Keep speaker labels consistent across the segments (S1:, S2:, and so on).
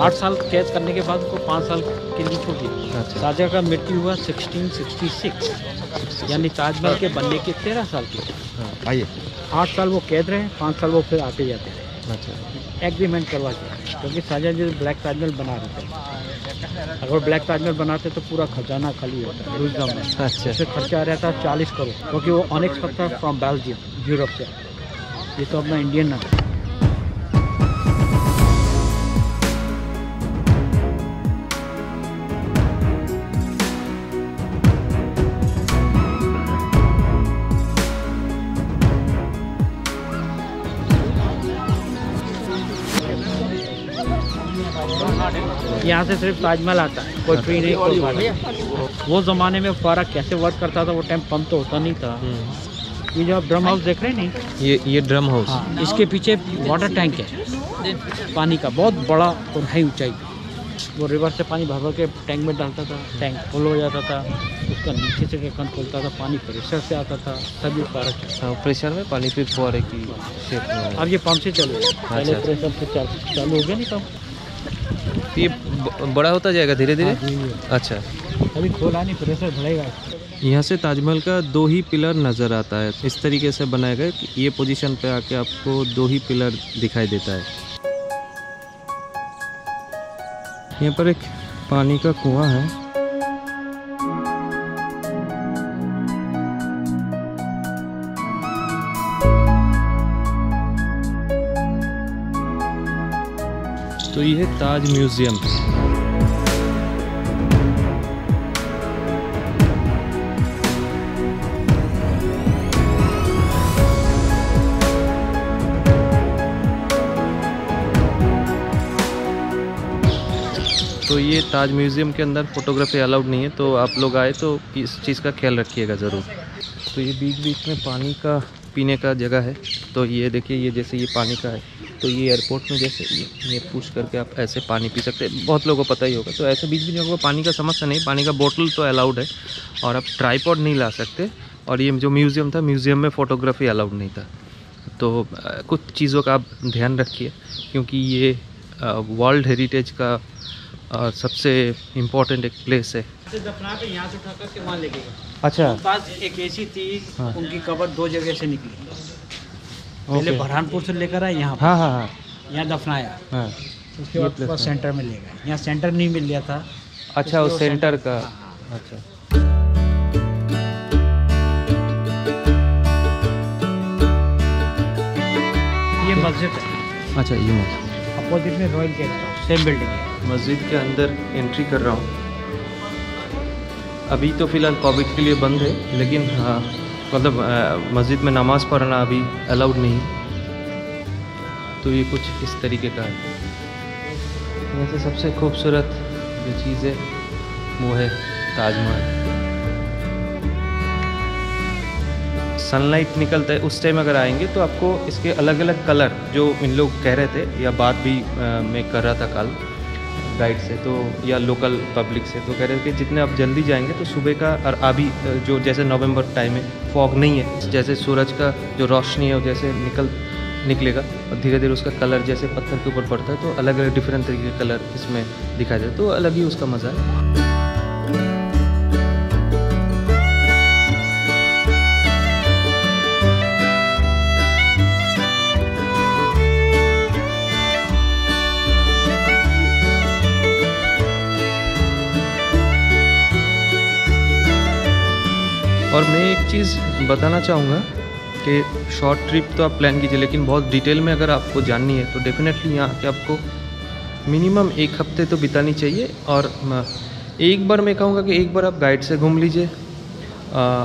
S1: आठ साल कैद करने के बाद उनको पाँच साल के लिए छोड़ दिया।
S2: अच्छा।
S1: शाहजहाँ का मृत्यु हुआ 1666 यानी ताजमहल के बनने के तेरह साल के।
S2: हाँ, आइए।
S1: आठ साल वो कैद रहे पाँच साल वो फिर आते जाते रहे।
S2: अच्छा।
S1: एग्रीमेंट करवा के क्योंकि शाहजहाँ जी ब्लैक ताजमहल बना रहे थे। अगर ब्लैक ताजमहल बनाते तो पूरा खजाना खाली होता म्यूज़ियम में।
S2: अच्छा।
S1: उससे खर्चा आ रहा था चालीस करोड़ क्योंकि वो अनएक्सपेक्ट था फ्रॉम बेल्जियम यूरोप से। ये तो अपना इंडियन ना यहाँ से सिर्फ़ ताजमहल आता है कोई फ्री नहीं कोई। वो ज़माने में फुआरा कैसे वर्क करता था वो टाइम पंप तो होता नहीं था।
S2: हम्म,
S1: ये जो आप ड्रम हाउस देख रहे हैं नहीं?
S2: ये ये ड्रम हाउस
S1: हाँ इसके पीछे वाटर टैंक है पानी का बहुत बड़ा और हाई ऊंचाई। वो रिवर से पानी भर भर के टैंक में डालता था टैंक फुल हो जाता था उसका नीचे से ढक्कन खोलता था पानी प्रेशर से आता था तभी फुआरा
S2: हाँ। प्रेशर में पानी फिर फुहारे की शेप में।
S1: अब ये पंप से चल। रहा है पहले
S2: अच्छा।
S1: प्रेशर से चालू चालू हो गया नहीं पंप
S2: तो ये बड़ा होता जाएगा धीरे धीरे?
S1: हाँ,
S2: अच्छा।
S1: अभी खोला नहीं प्रेशर बढ़ेगा।
S2: यहाँ से ताजमहल का दो ही पिलर नज़र आता है। इस तरीके से बनाया गया कि ये पोजीशन पे आके आपको दो ही पिलर दिखाई देता है। यहाँ पर एक पानी का कुआँ है। है ताज म्यूज़ियम तो ये ताज म्यूज़ियम के अंदर फोटोग्राफी अलाउड नहीं है तो आप लोग आए तो इस चीज़ का ख्याल रखिएगा ज़रूर। तो ये बीच बीच में पानी का, पीने का जगह है। तो ये देखिए, ये जैसे ये पानी का है। तो ये एयरपोर्ट में जैसे ये, पुश करके आप ऐसे पानी पी सकते हैं। बहुत लोगों को पता ही होगा। तो ऐसे बीच बीच में पानी का समस्या नहीं पानी का बोतल तो अलाउड है और आप ट्राईपॉड नहीं ला सकते और ये जो म्यूज़ियम था म्यूज़ियम में फ़ोटोग्राफी अलाउड नहीं था। तो कुछ चीज़ों का आप ध्यान रखिए क्योंकि ये वर्ल्ड हेरिटेज का सबसे इम्पोर्टेंट एक प्लेस है।
S1: दफना यहाँ से वहाँ गए।
S2: अच्छा।
S1: पास एक ऐसी थी
S2: हाँ।
S1: उनकी कबर दो जगह से निकली। पहले। बरहानपुर से लेकर आए यहाँ
S2: हाँ हाँ हाँ।
S1: यहाँ दफनाया।
S2: हाँ।
S1: उसके बाद सेंटर में ले गए। यहाँ सेंटर नहीं मिल गया था।
S2: अच्छा उस सेंटर का।
S1: हाँ,
S2: अच्छा।
S1: ये मस्जिद है।
S2: अच्छा ये मस्जिद।
S1: अपोजिट में royal guest house same building है।
S2: मस्जिद के अंदर एंट्री कर रहा हूँ। अभी तो फ़िलहाल कोविड के लिए बंद है लेकिन हाँ मतलब मस्जिद में नमाज़ पढ़ना अभी अलाउड नहीं। तो ये कुछ इस तरीके का है। वैसे सबसे खूबसूरत जो चीज़ है वो है ताजमहल। सनलाइट निकलता है उस टाइम अगर आएँगे तो आपको इसके अलग अलग कलर जो इन लोग कह रहे थे या बात भी अ, मैं कर रहा था कल गाइड से तो या लोकल पब्लिक से तो कह रहे थे कि जितने आप जल्दी जाएँगे तो सुबह का और अभी जो जैसे नवंबर टाइम है फॉग नहीं है, जैसे सूरज का जो रोशनी है वो जैसे निकल, निकलेगा और धीरे धीरे उसका कलर जैसे पत्थर के ऊपर पड़ता है तो अलग अलग डिफरेंट तरीके का कलर इसमें दिखाई देते तो अलग ही उसका मज़ा है। और मैं एक चीज़ बताना चाहूँगा कि शॉर्ट ट्रिप तो आप प्लान कीजिए, लेकिन बहुत डिटेल में अगर आपको जाननी है तो डेफिनेटली यहाँ के आपको मिनिमम एक हफ़्ते तो बितानी चाहिए। और एक बार मैं कहूँगा कि एक बार आप गाइड से घूम लीजिए।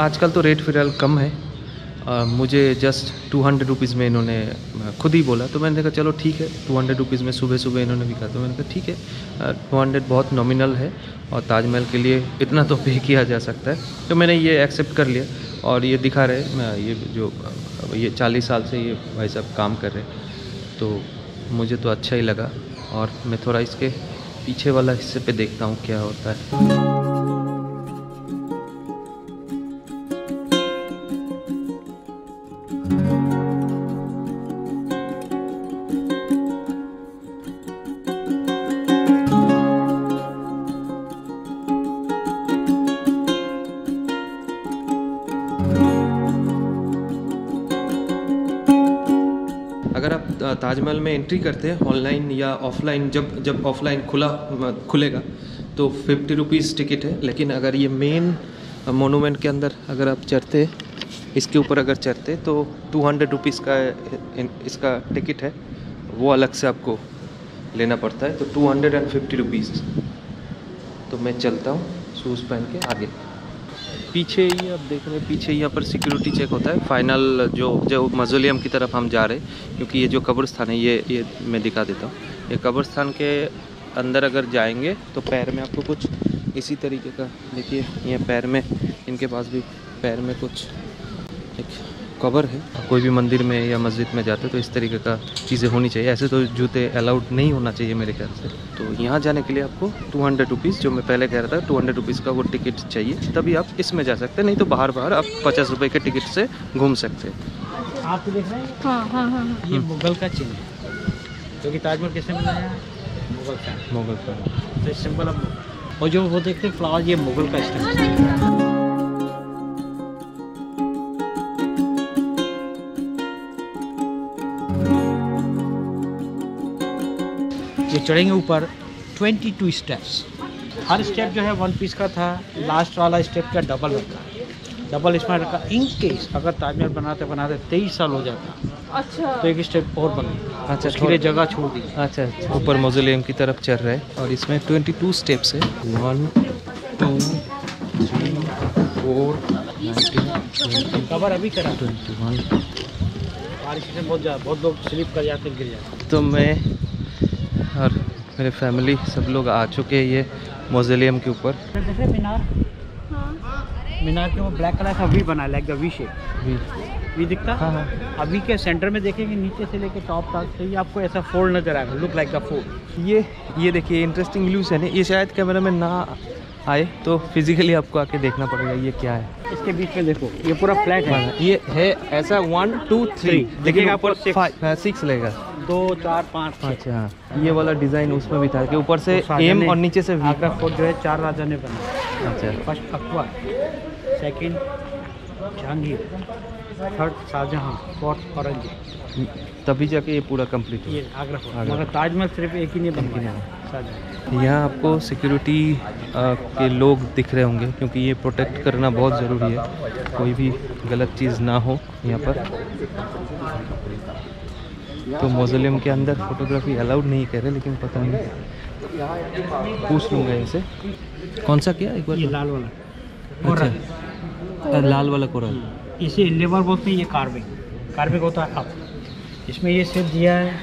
S2: आजकल तो रेट फ़िलहाल कम है। मुझे जस्ट टू हंड्रेड रुपीज़ में इन्होंने खुद ही बोला। तो मैंने देखा, चलो ठीक है टू हंड्रेड रुपीज़ में सुबह सुबह इन्होंने भी कहा तो मैंने कहा, ठीक है। टू हंड्रेड बहुत नॉमिनल है और ताजमहल के लिए इतना तो पे किया जा सकता है। तो मैंने ये एक्सेप्ट कर लिया और ये दिखा रहे ये जो ये चालीस साल से ये भाई साहब काम कर रहे तो मुझे तो अच्छा ही लगा और मैं थोड़ा इसके पीछे वाला हिस्से पे देखता हूँ क्या होता है। ताजमहल में एंट्री करते हैं ऑनलाइन या ऑफलाइन जब जब ऑफलाइन खुला, खुलेगा तो फिफ्टी रुपीज़ टिकट है। लेकिन अगर ये मेन मोनूमेंट के अंदर अगर आप चढ़ते, इसके ऊपर अगर चढ़ते तो टू हंड्रेड रुपीज़ का इसका टिकट है। वो अलग से आपको लेना पड़ता है। तो two hundred and fifty rupees तो मैं चलता हूँ शूज़ पहन के आगे। पीछे ही, आप देख रहे हैं, पीछे यहाँ पर सिक्योरिटी चेक होता है। फाइनल जो जो मजोलियम की तरफ़ हम जा रहे हैं, क्योंकि ये जो कब्रस्तान है, ये ये मैं दिखा देता हूँ। ये कब्रस्तान के अंदर अगर जाएँगे तो पैर में आपको कुछ इसी तरीके का, देखिए, ये पैर में, इनके पास भी पैर में कुछ, एक कवर है? कोई भी मंदिर में या मस्जिद में जाते तो इस तरीके का चीज़ें होनी चाहिए। ऐसे तो जूते अलाउड नहीं होना चाहिए मेरे ख्याल से। तो यहाँ जाने के लिए आपको टू हंड्रेड रुपीज़ जो मैं पहले कह रहा था टू हंड्रेड रुपीज़ का वो टिकट चाहिए। तभी आप इसमें जा सकते हैं नहीं तो बाहर बाहर आप पचास रुपये के टिकट से घूम सकते हैं।
S1: आप तो देख रहे हैं?
S3: हाँ हाँ हाँ।
S1: ये मुगल का चिन्ह है। क्योंकि ताजमहल किसने बनाया मुगल का।
S2: मुगल का।
S1: तो सिंपल अब और जो वो देखते हैं फ्लावर ये मुगल का स्टैम्प ये चढ़ेंगे ऊपर 22 स्टेप्स हर स्टेप जो है वन पीस का था लास्ट वाला स्टेप का डबल रखा। डबल इसमें रखा। इन केस अगर ताजमहल बनाते बनाते तेईस साल हो जाता
S3: अच्छा।
S1: तो एक स्टेप और बन
S2: अच्छा,
S1: उसके लिए जगह छोड़ दी।
S2: अच्छा ऊपर मौजूलियम की तरफ़ चल रहे है और इसमें ट्वेंटी टू स्टेप्स है। One two three four
S1: cover अभी करा।
S2: ट्वेंटी वन
S1: बारिश से बहुत ज़्यादा बहुत लोग स्लिप कर जाते हैं, गिर जाते
S2: तो मैं और मेरे फैमिली सब लोग आ चुके हैं ये मौजूलियम के ऊपर।
S1: मीनार।
S3: हाँ
S1: मीनार के वो ब्लैक कलर का वी बना लाइक द वी शेप
S2: भी
S1: वी दिखता?
S2: हाँ हाँ।
S1: अभी के सेंटर में देखेंगे नीचे से लेके टॉप तक तो ये आपको ऐसा फोल्ड नज़र आएगा लुक लाइक द फोल्ड
S2: ये ये देखिए इंटरेस्टिंग इल्यूशन है ना? ये शायद कैमरा में ना आए तो फिजिकली आपको आके देखना पड़ेगा ये क्या है।
S1: इसके बीच में देखो ये पूरा फ्लैट है।
S2: ये है ऐसा वन टू थ्री. लेकिन
S1: आपको
S2: सिक्स लगेगा।
S1: दो चार पाँच
S2: अच्छा हाँ। ये वाला डिज़ाइन उसमें भी था कि ऊपर से
S1: तो
S2: एम और नीचे से वी
S1: आगरा फोर्ट जो है चार राजा ने बनाया
S2: अच्छा।
S1: First Akbar second Jahangir third Shahjahan fourth Aurangzeb
S2: तभी जाके ये पूरा कंप्लीट
S1: ये आगरा फोर्ट मगर ताजमहल सिर्फ़ एक ही नहीं बन।
S2: हुआ यहाँ आपको सिक्योरिटी के लोग दिख रहे होंगे क्योंकि ये प्रोटेक्ट करना बहुत ज़रूरी है। कोई भी गलत चीज़ ना हो यहाँ पर। तो मौजूलियम के अंदर फोटोग्राफी अलाउड नहीं कह रहे लेकिन पता नहीं। पूछ लूँगा इनसे। कौन सा क्या एक बार?
S1: ये लाल वाला।
S2: अच्छा। लाल वाला कोरल।
S1: इसे लेबर बोलते हैं ये कार्विंग कार्विंग होता है अब इसमें ये सिर्फ़ दिया है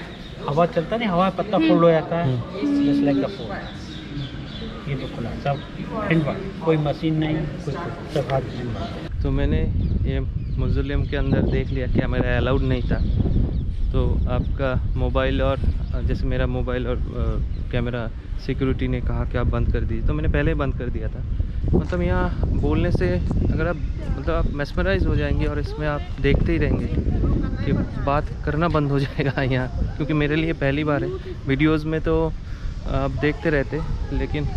S1: हवा चलता नहीं हवा पत्ता फोल्ड हो जाता है। जस्ट लाइक द फोल्ड ये तो खुला सब हैंडवर्क कोई मशीन नहीं कोई कुछ, सब हाथ
S2: तो मैंने ये म्यूज़ियम के अंदर देख लिया कैमरा अलाउड नहीं था। तो आपका मोबाइल और, जैसे मेरा मोबाइल और कैमरा सिक्योरिटी ने कहा कि आप बंद कर दीजिए। तो मैंने पहले ही बंद कर दिया था। मतलब यहाँ बोलने से अगर आप मतलब आप मेस्मराइज हो जाएँगे और इसमें आप देखते ही रहेंगे कि बात करना बंद हो जाएगा यहाँ, क्योंकि मेरे लिए पहली बार है। वीडियोस में तो आप देखते रहते, लेकिन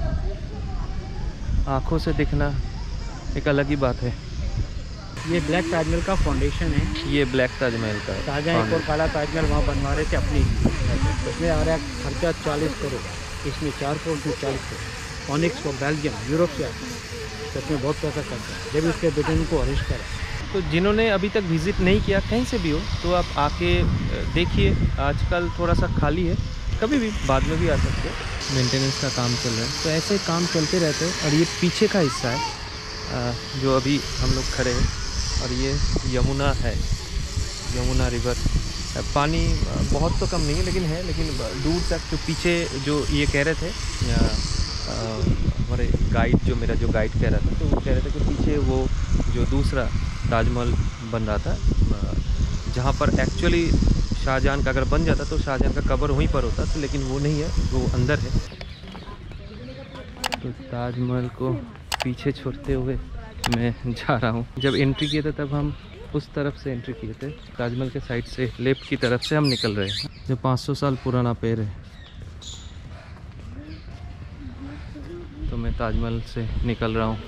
S2: आँखों से दिखना एक अलग ही बात है।
S1: ये ब्लैक ताजमहल का फाउंडेशन है।
S2: ये ब्लैक ताजमहल का है।
S1: शाहजहां एक और काला ताजमहल वहाँ बनवा रहे थे अपनी। उसमें आ रहा है खर्चा चालीस करोड़। इसमें चार करोड़ में चालीस करोड़। ऑनिक्स को बेल्जियम यूरोप से आते हैं। तो उसमें बहुत पैसा खर्चा है। जब उसके बेटे को अरेस्ट करा।
S2: तो जिन्होंने अभी तक विज़िट नहीं किया कहीं से भी हो तो आप आके देखिए आजकल थोड़ा सा खाली है। कभी भी बाद में भी आ सकते हो। मेंटेनेंस का काम चल रहा है। तो ऐसे काम चलते रहते हैं और ये पीछे का हिस्सा है जो अभी हम लोग खड़े हैं। और ये यमुना है, यमुना रिवर पानी बहुत तो कम नहीं है, लेकिन है, लेकिन दूर तक जो पीछे जो ये कह रहे थे हमारे गाइड जो मेरा जो गाइड कह रहा था तो वो कह रहे थे कि पीछे वो जो दूसरा ताजमहल बन रहा था जहाँ पर एक्चुअली शाहजहां का अगर बन जाता तो शाहजहां का कबर वहीं पर होता तो लेकिन वो नहीं है, वो अंदर है। तो ताजमहल को पीछे छोड़ते हुए मैं जा रहा हूँ। जब एंट्री किए थे, तब हम उस तरफ़ से एंट्री किए थे। ताजमहल के साइड से लेफ़्ट की तरफ़ से हम निकल रहे हैं। जो 500 साल पुराना पेड़ है। तो मैं ताजमहल से निकल रहा हूँ।